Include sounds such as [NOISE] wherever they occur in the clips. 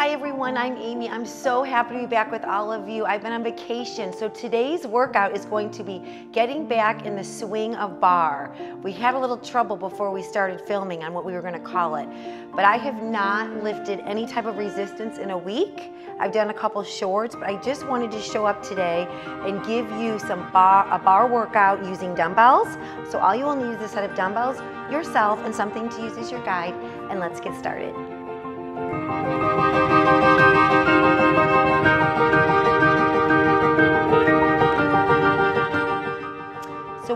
Hi everyone, I'm Amy. I'm so happy to be back with all of you. I've been on vacation, so today's workout is going to be getting back in the swing of barre. We had a little trouble before we started filming on what we were gonna call it, but I have not lifted any type of resistance in a week. I've done a couple shorts, but I just wanted to show up today and give you some barre, a barre workout using dumbbells. So all you will need is a set of dumbbells, yourself, and something to use as your guide, and let's get started.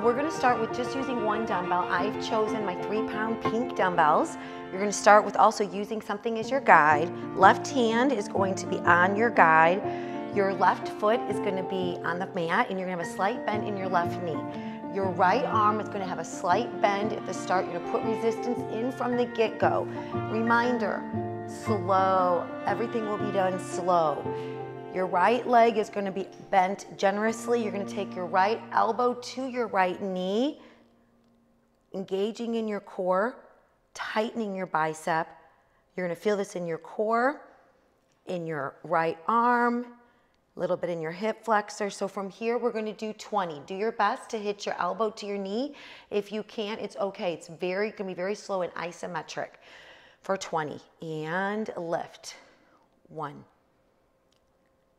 We're gonna start with just using one dumbbell. I've chosen my three pound pink dumbbells. You're gonna start with also using something as your guide. Left hand is going to be on your guide. Your left foot is gonna be on the mat and you're gonna have a slight bend in your left knee. Your right arm is gonna have a slight bend at the start. You're gonna put resistance in from the get-go. Reminder, slow. Everything will be done slow. Your right leg is gonna be bent generously. You're gonna take your right elbow to your right knee, engaging in your core, tightening your bicep. You're gonna feel this in your core, in your right arm, a little bit in your hip flexor. So from here, we're gonna do 20. Do your best to hit your elbow to your knee. If you can't, it's okay. It's very, gonna be very slow and isometric for 20. And lift. One,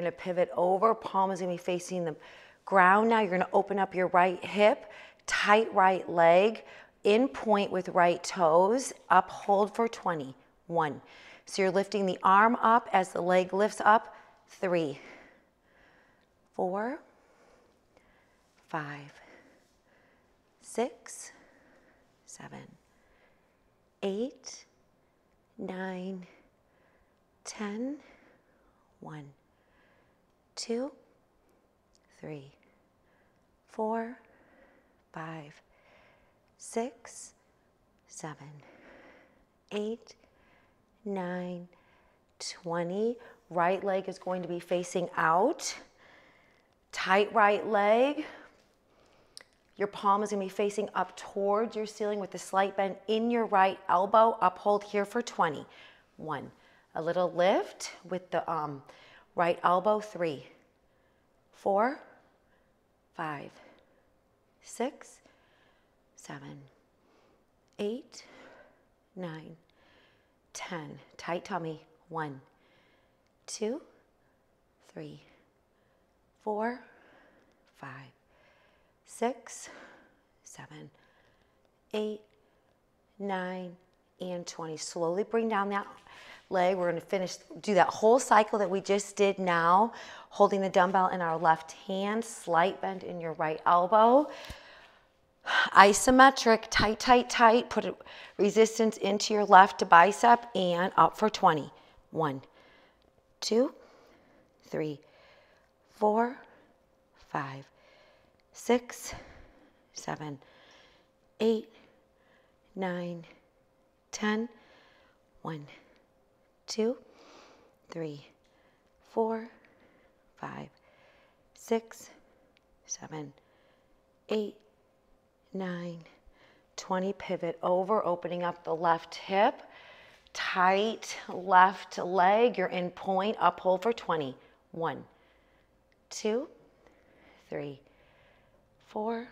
We're gonna pivot over, palm is gonna be facing the ground now. You're gonna open up your right hip, tight right leg, in point with right toes, up, hold for 20. One. So you're lifting the arm up as the leg lifts up. Three, four, five, six, seven, eight, nine, ten. One, two, three, four, five, six, seven, eight, nine, 20. Right leg is going to be facing out. Tight right leg. Your palm is going to be facing up towards your ceiling with a slight bend in your right elbow. Uphold here for 20. One. A little lift with the um, right elbow. Three, four, five, six, seven, eight, nine, ten. Tight tummy. One, two, three, four, five, six, seven, eight, nine, and 20. Slowly bring down that leg. We're gonna finish, do that whole cycle that we just did now, holding the dumbbell in our left hand, slight bend in your right elbow. Isometric, tight, tight, tight. Put resistance into your left bicep and up for 20. One, two, three, four, five, six, seven, eight, nine, ten. One, two, three, four, five, six, seven, eight, nine, 20. Pivot over, opening up the left hip. Tight left leg. You're in point. Up hold for 20. One, two, three, four,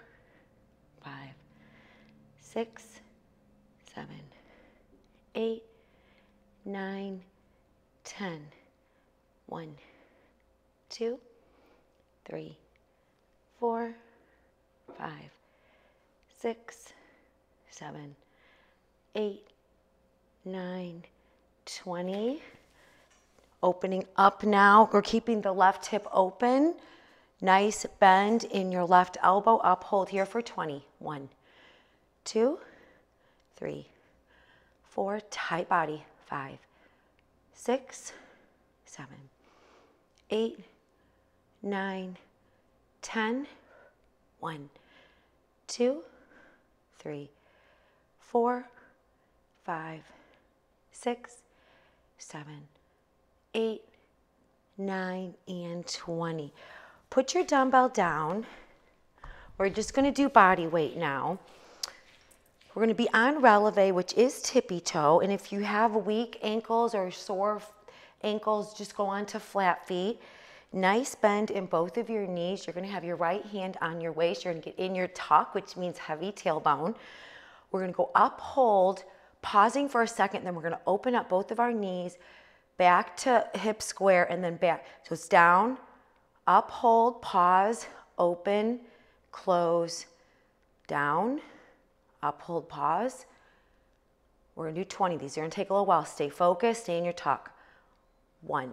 five, six, seven, eight, nine, ten. One, two, three, four, five, six, seven, eight, nine, 20. Opening up now. We're keeping the left hip open. Nice bend in your left elbow. Up, hold here for 20. One, two, three, four. Tight body five, six, seven, eight, nine, ten. One, two, three, four, five, six, seven, eight, nine, and 20. Put your dumbbell down. We're just gonna do body weight now. We're gonna be on releve, which is tippy toe. And if you have weak ankles or sore ankles, just go on to flat feet. Nice bend in both of your knees. You're gonna have your right hand on your waist. You're gonna get in your tuck, which means heavy tailbone. We're gonna go up, hold, pausing for a second, then we're gonna open up both of our knees, back to hip square, and then back. So it's down, up, hold, pause, open, close, down, up, hold, pause. We're gonna do 20 these. You're gonna take a little while. Stay focused, stay in your tuck. One.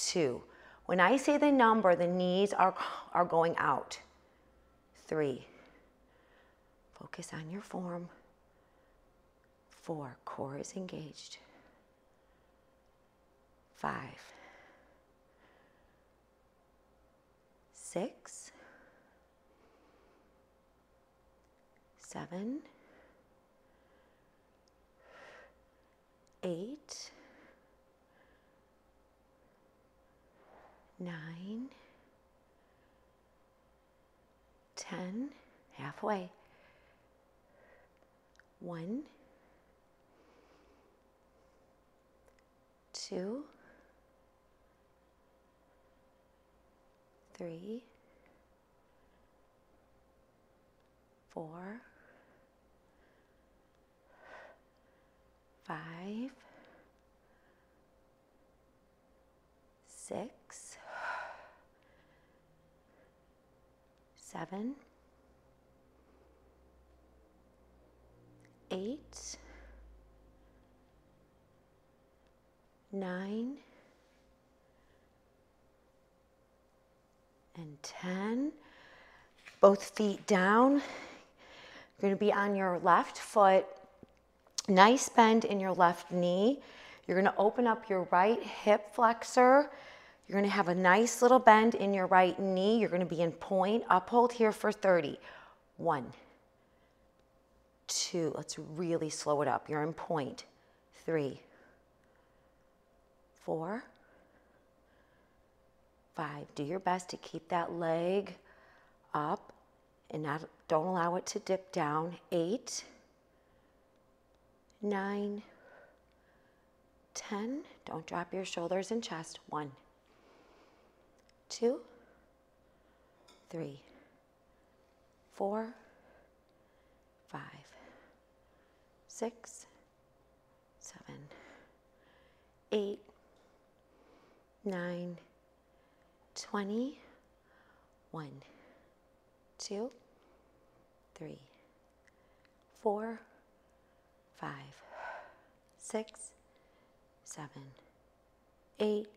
two. When I say the number, the knees are, are going out. Three. Focus on your form. Four. Core is engaged. Five. Six. Seven. Eight. nine, ten, halfway, one, two, three, four, five, six, seven, eight, nine, and 10. Both feet down. You're going to be on your left foot. Nice bend in your left knee. You're going to open up your right hip flexor you're gonna have a nice little bend in your right knee. You're gonna be in point, uphold here for 30. One, two, let's really slow it up. You're in point. Three, four, five. Do your best to keep that leg up and not, don't allow it to dip down. Eight, nine, ten. Don't drop your shoulders and chest. One, two, three, four, five, six, seven, eight, nine, twenty, one, two, three, four, five, six, seven, eight,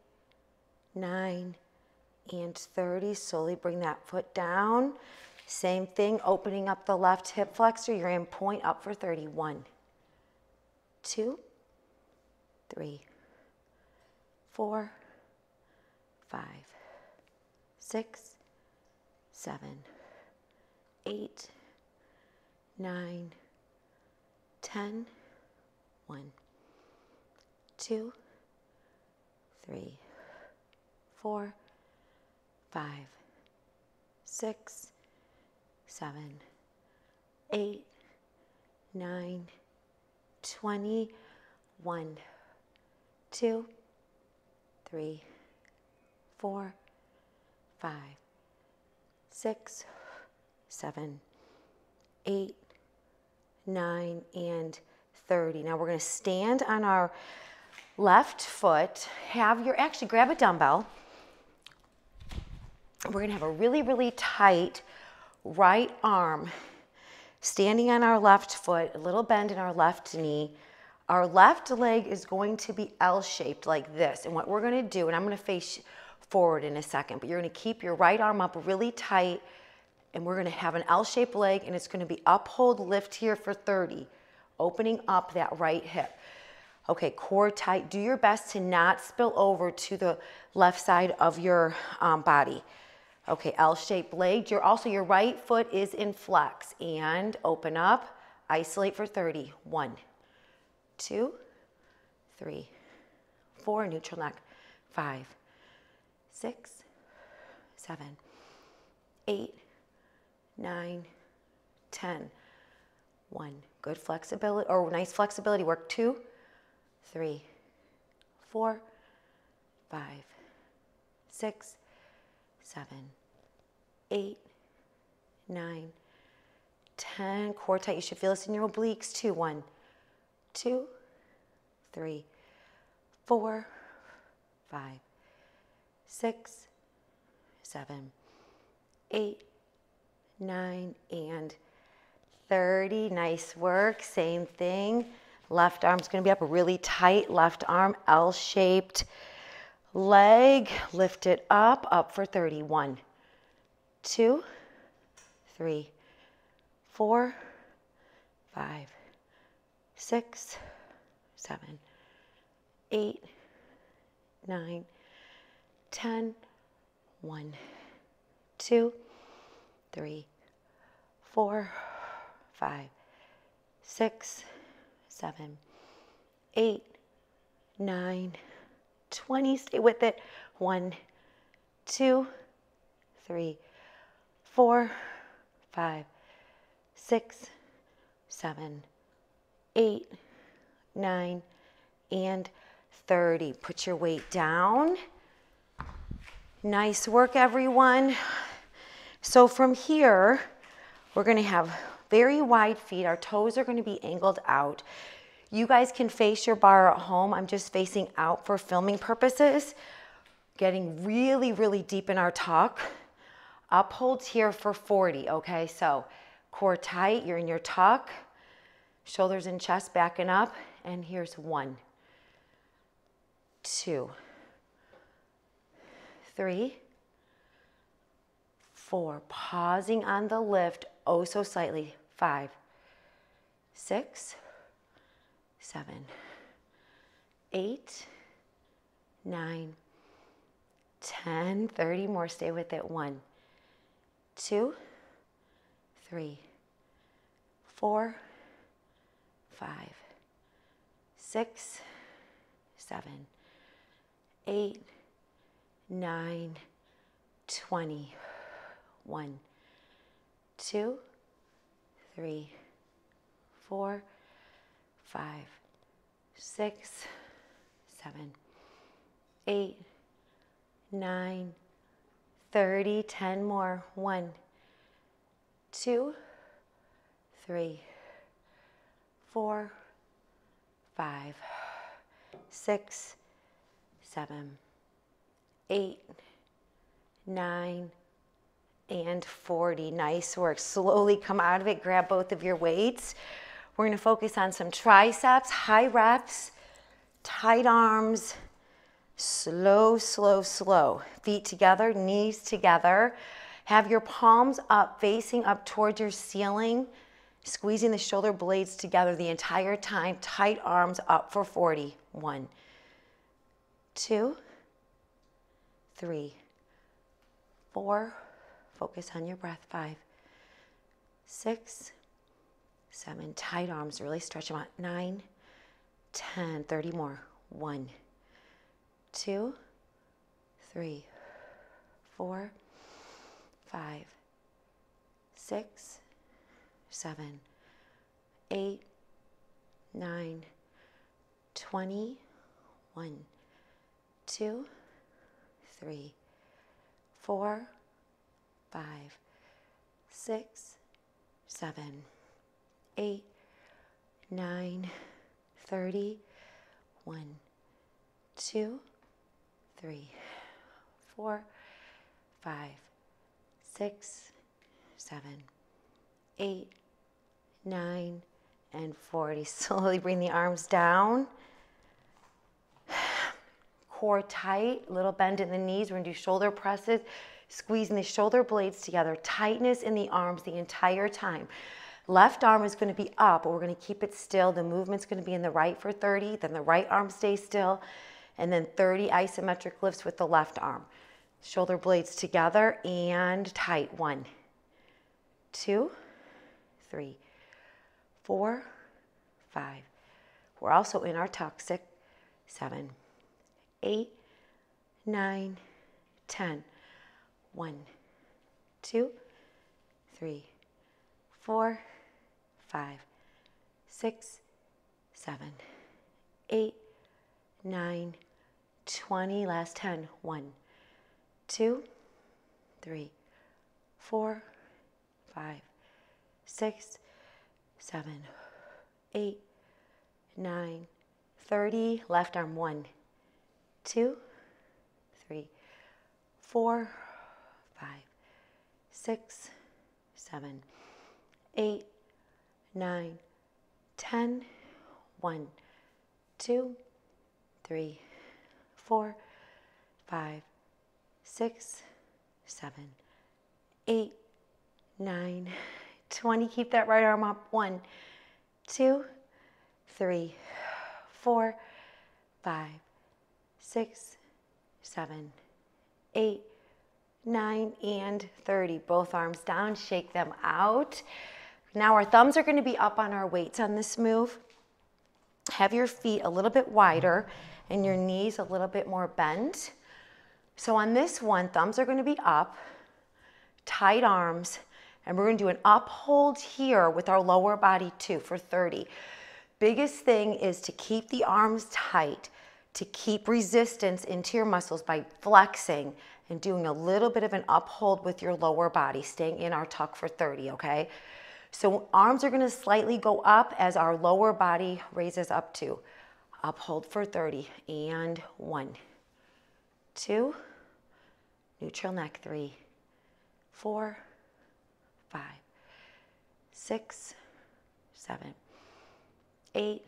nine, and 30. Slowly bring that foot down. Same thing, opening up the left hip flexor. You're in point up for 30. One, two, three, four, five, six, seven, eight, nine, ten. One, two, three, four, five, six, seven, eight, nine, twenty, one, two, three, four, five, six, seven, eight, nine, and 30. Now we're going to stand on our left foot. Have your, actually grab a dumbbell we're gonna have a really, really tight right arm standing on our left foot, a little bend in our left knee. Our left leg is going to be L-shaped like this. And what we're gonna do, and I'm gonna face forward in a second, but you're gonna keep your right arm up really tight and we're gonna have an L-shaped leg and it's gonna be uphold lift here for 30, opening up that right hip. Okay, core tight. Do your best to not spill over to the left side of your um, body. Okay, L-shaped leg. Your, also, your right foot is in flex. And open up. Isolate for 30. One, two, three, four. Neutral neck. Five, six, seven, eight, nine, ten. One. Good flexibility, or nice flexibility work. Two, three, four, five, six, seven, eight, nine, ten. Core tight. You should feel this in your obliques too. One, two, three, four, five, six, seven, eight, nine, and 30. Nice work. Same thing. Left arm's going to be up really tight. Left arm, L-shaped leg. Lift it up, up for 30. One, two, three, four, five, six, seven, eight, nine, ten. One, two, three, four, five, six, seven, eight, nine, 20. Stay with it. One, two, three, four, five, six, seven, eight, nine, and 30. Put your weight down. Nice work, everyone. So from here, we're gonna have very wide feet. Our toes are gonna be angled out. You guys can face your bar at home. I'm just facing out for filming purposes. Getting really, really deep in our tuck. Upholds here for 40, okay? So core tight, you're in your tuck. Shoulders and chest backing up. And here's one, two, three, four. Pausing on the lift, oh so slightly. Five, six, seven, eight, nine, ten. Thirty more. Stay with it. One, two, three, four, five, six, seven, eight, nine, 20. One, two, three, four, five, six, seven, eight, nine, 30, 10 more. One, two, three, four, five, six, seven, eight, nine, and 40. Nice work. Slowly come out of it. Grab both of your weights. We're going to focus on some triceps, high reps, tight arms, slow, slow, slow. Feet together, knees together. Have your palms up, facing up towards your ceiling, squeezing the shoulder blades together the entire time. Tight arms up for 40. One, two, three, four. Focus on your breath. Five, six, seven. Tight arms, really stretch them out. Nine, ten. Thirty more. One, two, three, four, five, six, seven, eight, nine, twenty. One, two, three, four, five, six, seven, eight, nine, thirty. One, two, three, four, five, six, seven, eight, nine, and 40. [LAUGHS] Slowly bring the arms down. [SIGHS] Core tight, little bend in the knees. We're gonna do shoulder presses, squeezing the shoulder blades together. Tightness in the arms the entire time. Left arm is going to be up, but we're going to keep it still. The movement's going to be in the right for 30, then the right arm stays still, and then 30 isometric lifts with the left arm. Shoulder blades together and tight. One, two, three, four, five. We're also in our toxic. Seven, eight, nine, ten. One, two, three, four, five, six, seven, eight, nine, twenty. Last ten. One, two, three, four, five, six, seven, eight, nine, thirty. Left arm. One, two, three, four, five, six, seven, eight, nine, ten. One, two, three, four, five, six, seven, eight, nine, twenty. Keep that right arm up. One, two, three, four, five, six, seven, eight, nine, and 30. Both arms down, shake them out. Now our thumbs are gonna be up on our weights on this move. Have your feet a little bit wider and your knees a little bit more bent. So on this one, thumbs are gonna be up, tight arms, and we're gonna do an uphold here with our lower body too for 30. Biggest thing is to keep the arms tight, to keep resistance into your muscles by flexing and doing a little bit of an uphold with your lower body, staying in our tuck for 30, okay? So arms are gonna slightly go up as our lower body raises up to. Uphold for 30, and one, two, neutral neck, three, four, five, six, seven, eight,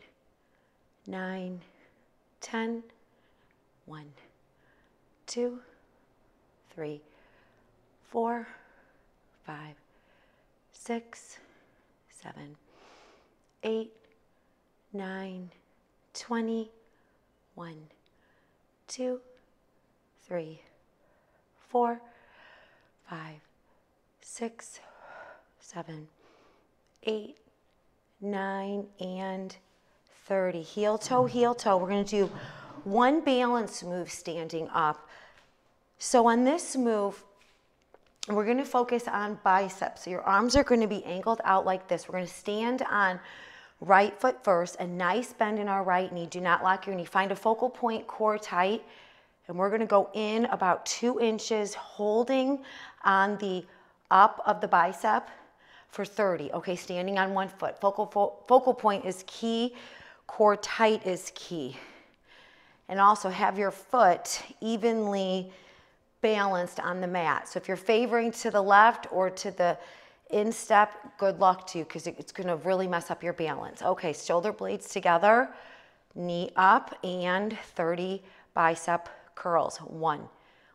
nine, ten, one, two, three, four, five, six, seven, eight, nine, twenty, one, two, three, four, five, six, seven, eight, nine, and 30. Heel toe, heel toe. We're going to do one balance move standing up. So on this move, we're going to focus on biceps. So your arms are going to be angled out like this. We're going to stand on right foot first, a nice bend in our right knee. Do not lock your knee. Find a focal point, core tight. And we're going to go in about two inches, holding on the up of the bicep for 30. Okay, standing on one foot. Focal, fo focal point is key. Core tight is key. And also have your foot evenly balanced on the mat. So if you're favoring to the left or to the instep, good luck to you because it's going to really mess up your balance. Okay, shoulder blades together, knee up, and 30 bicep curls. One.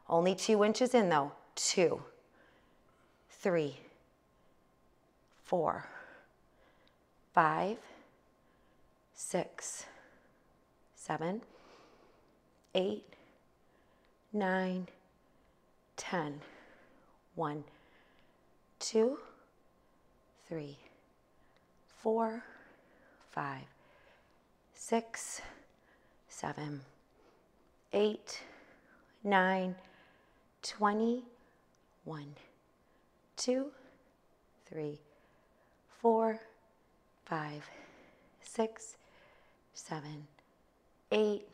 Only two inches in though. Two, three, four, five, six, seven, eight, nine, ten. One, two, three, four, five, six, seven, eight, nine, twenty, one, two, three, four, five, six, seven, eight,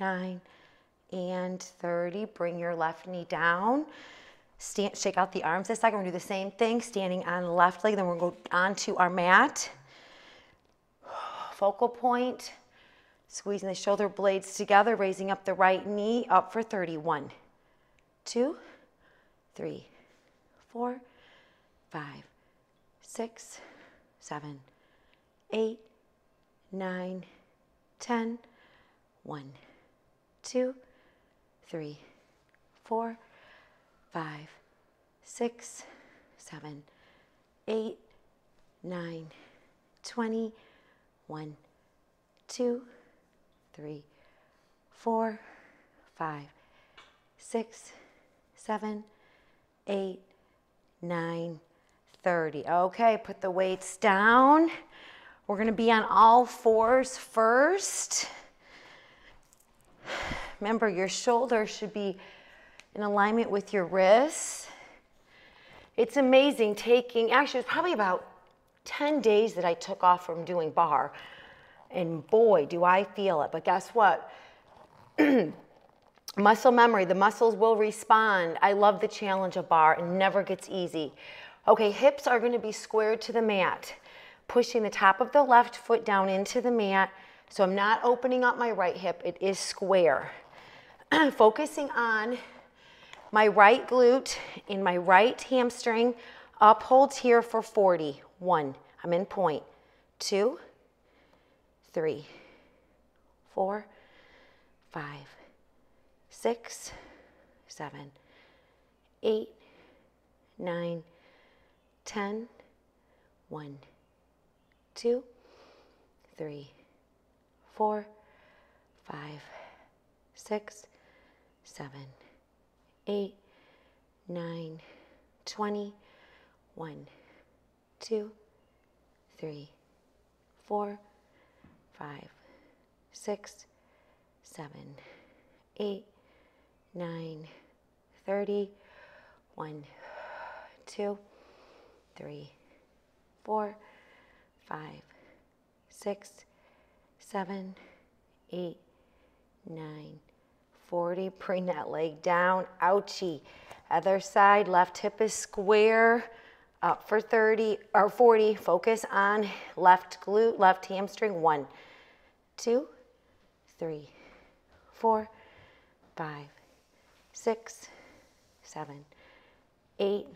nine, and 30. Bring your left knee down. Stand, shake out the arms a second. We're gonna do the same thing, standing on the left leg. Then we're gonna go onto our mat. Focal point. Squeezing the shoulder blades together, raising up the right knee, up for 30. One, two, three, four, five, six, seven, eight, nine, ten. One, two, three, four, five, six, seven, eight, nine, 20, one, two, three, four, five, six, seven, eight, nine, 30. Okay, put the weights down. We're gonna be on all fours first. Remember, your shoulders should be in alignment with your wrists. It's amazing taking, actually, it's probably about 10 days that I took off from doing barre. And boy, do I feel it. But guess what? [CLEARS THROAT] Muscle memory, the muscles will respond. I love the challenge of barre. It never gets easy. Okay, hips are going to be squared to the mat. Pushing the top of the left foot down into the mat. So I'm not opening up my right hip. It is square. [CLEARS THROAT] Focusing on my right glute in my right hamstring. Upholds here for 40. One, I'm in point. Two, three, four, five, six, seven, eight, nine, ten, one, two, three, four, five, six, seven, eight, nine, twenty, one two, three, four, five, six, seven, eight, nine, thirty, one, two, three, four, five, six, seven, eight, nine, 40. Bring that leg down. Ouchie. Other side, left hip is square up for 30 or 40. Focus on left glute, left hamstring. One, two, three, four, five, six, seven, eight,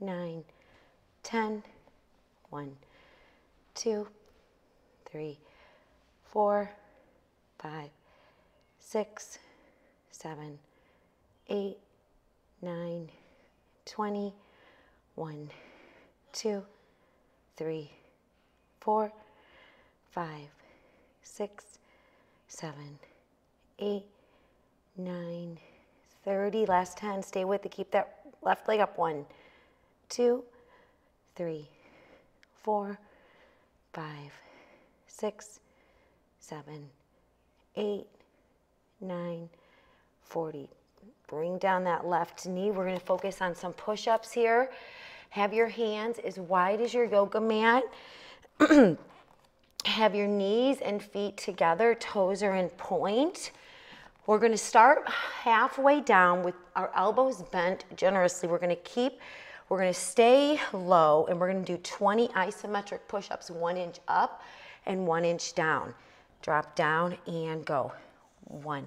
nine, ten. One, two, three, four, five, six, seven, eight, nine, twenty. One, two, three, four, five, six, seven, eight, nine, 30. Last 10. Stay with it. Keep that left leg up. One, two, three, four, five, six, seven, eight, nine, 40. Bring down that left knee. We're going to focus on some push ups here. Have your hands as wide as your yoga mat. [CLEARS THROAT] Have your knees and feet together, toes are in point. We're going to start halfway down with our elbows bent generously. We're going to keep, we're going to stay low and we're going to do 20 isometric push-ups, one inch up and one inch down. Drop down and go. One,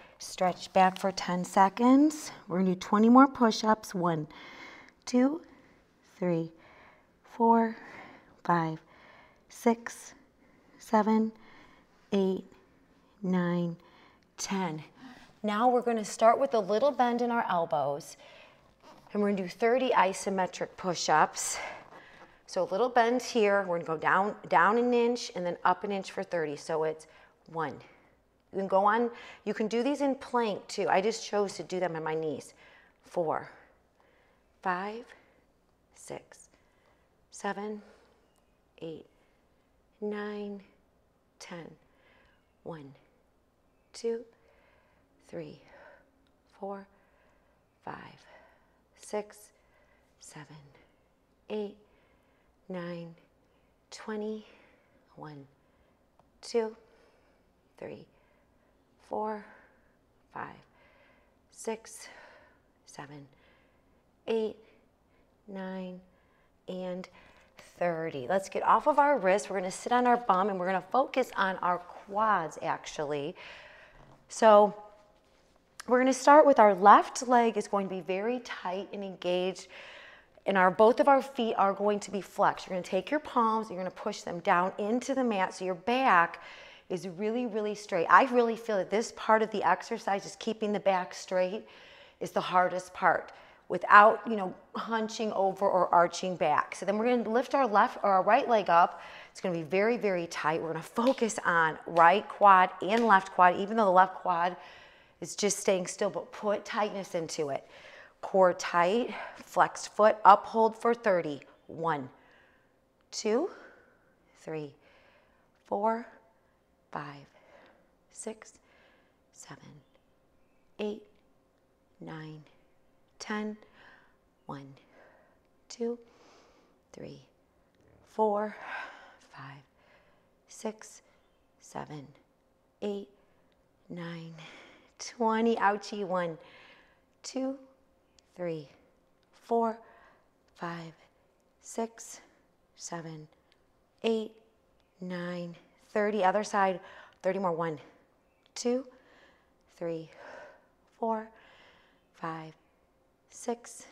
Stretch back for 10 seconds. We're gonna do 20 more push-ups. One, two, three, four, five, six, seven, eight, nine, ten. Now we're to start with a little bend in our elbows. And we're to do 30 isometric push-ups. So a little bend here. We're to go down, down an inch and then up an inch for 30. So it's one. You can go on, you can do these in plank too. I just chose to do them on my knees. Four, five, six, seven, eight, nine, ten. One, two, three, four, five, six, seven, eight, nine, twenty. One, two, three, four, five, six, seven, eight, nine, and 30. Let's get off of our wrist. We're gonna sit on our bum and we're gonna focus on our quads actually. So we're gonna start with our left leg is going to be very tight and engaged and our both of our feet are going to be flexed. You're gonna take your palms, you're gonna push them down into the mat so your back is really, really straight. I really feel that this part of the exercise is keeping the back straight is the hardest part without, you know, hunching over or arching back. So then we're gonna lift our left or our right leg up. It's gonna be very, very tight. We're gonna focus on right quad and left quad, even though the left quad is just staying still, but put tightness into it. Core tight, flexed foot, uphold for 30. One, two, three, four, five, six, seven, eight, nine, 10, 1, 2, 3, 4, 5, 6, 7, 8, 9, 20. Ouchie. 1, 2, 3, 4, 5, 6, 7, 8, 9, 30. Other side. 30 more. 1, 2, 3, 4, 5, six,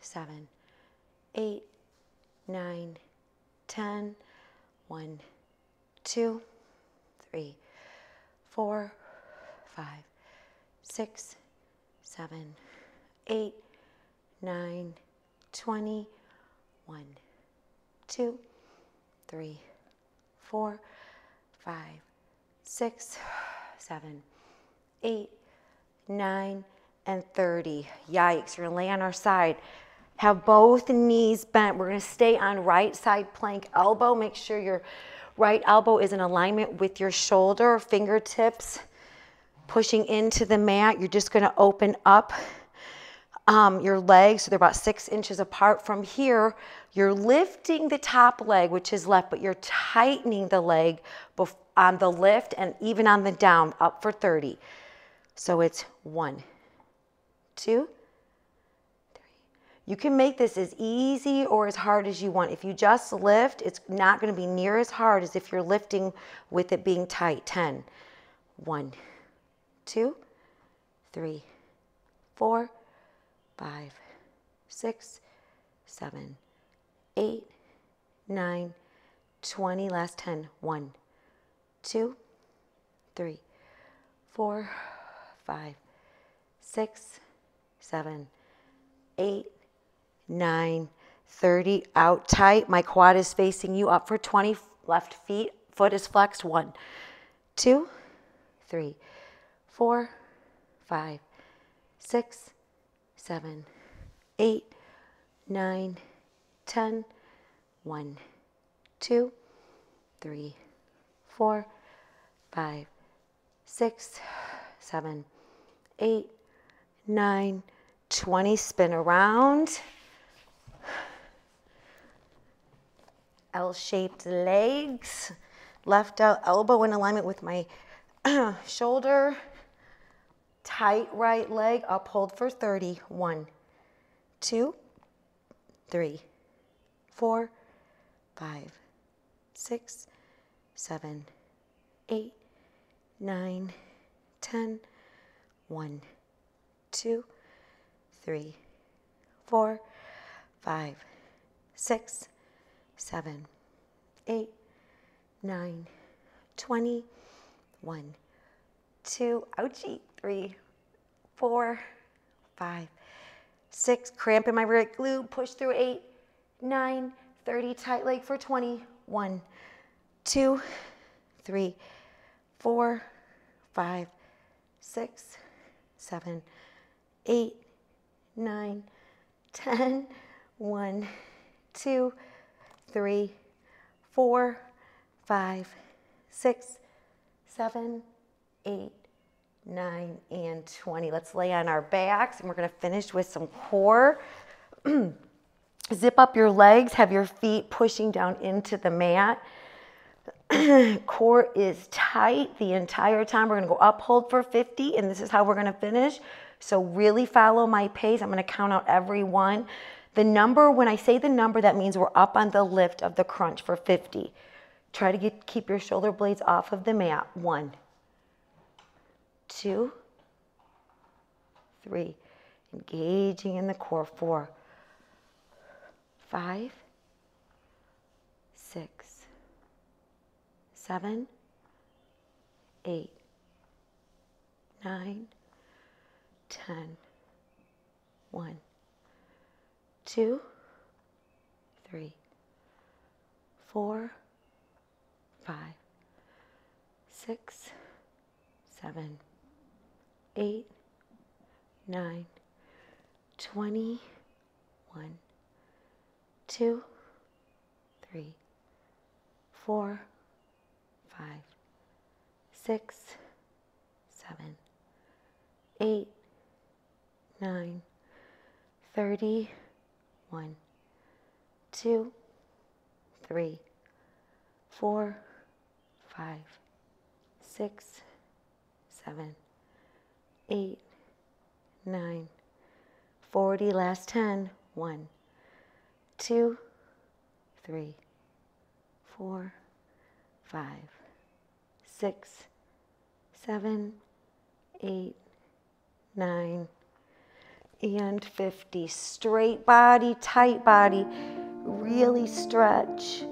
seven, eight, nine, ten, one, two, three, four, five, six, seven, eight, nine, twenty, one, two, three, four, five, six, seven, eight, nine and 30. Yikes, we're gonna lay on our side. Have both knees bent. We're gonna stay on right side plank elbow. Make sure your right elbow is in alignment with your shoulder, fingertips pushing into the mat. You're just gonna open up um, your legs, so they're about six inches apart from here. You're lifting the top leg, which is left, but you're tightening the leg on the lift and even on the down, up for 30. So it's one, two, three. You can make this as easy or as hard as you want. If you just lift, it's not going to be near as hard as if you're lifting with it being tight. 10. One, two, three, four, five, six, seven, eight, nine, 20. Last 10. One, two, three, four, five, six, seven, eight, nine, 30. Out tight. My quad is facing you up for 20. Left feet, foot is flexed. One, two, three, four, five, six, seven, eight, nine, ten. One, two, three, four, five, six, seven, eight, nine, 20. Spin around. L-shaped legs. Left out elbow in alignment with my [CLEARS THROAT] shoulder. Tight right leg. Uphold for 30. One, two, three, four, five, six, seven, eight, nine, ten. One, two, three, four, five, six, seven, eight, nine, twenty, one, two, ouchie, three, four, five, six, cramp in my right glute, push through eight, nine, 30, tight leg for 20, one, two, three, four, five, six, seven, eight, nine, [LAUGHS] ten, one, two, three, four, five, six, seven, eight, nine, and 20. Let's lay on our backs and we're gonna finish with some core. [CLEARS THROAT] Zip up your legs, have your feet pushing down into the mat. [CLEARS THROAT] core is tight the entire time. We're gonna go up, hold for 50, and this is how we're gonna finish. So really follow my pace. I'm gonna count out every one. The number, when I say the number, that means we're up on the lift of the crunch for 50. Try to get, keep your shoulder blades off of the mat. One, two, three. Engaging in the core. Four, five, six, seven, eight, nine, ten. One, two, three, four, five, six, seven, eight, nine, twenty, one, two, three, four, five, six, seven, eight, nine, thirty, one, two, three, four, five, six, seven, eight, nine, forty. Last ten. One, two, three, four, five, six, seven, eight, nine, and 50. Straight body, tight body, really stretch.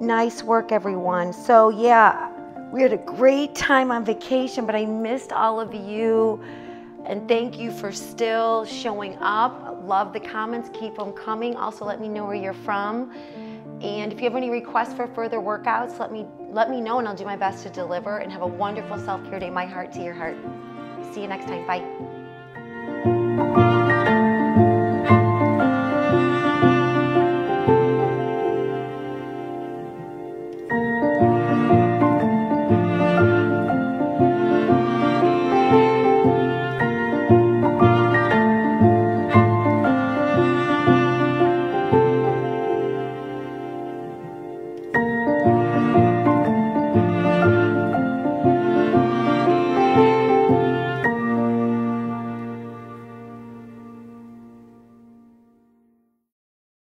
Nice work, everyone. So, yeah, we had a great time on vacation, but I missed all of you. And thank you for still showing up. Love the comments, keep them coming. Also, let me know where you're from. And if you have any requests for further workouts, let me let me know and I'll do my best to deliver and have a wonderful self-care day. My heart to your heart. See you next time. Bye.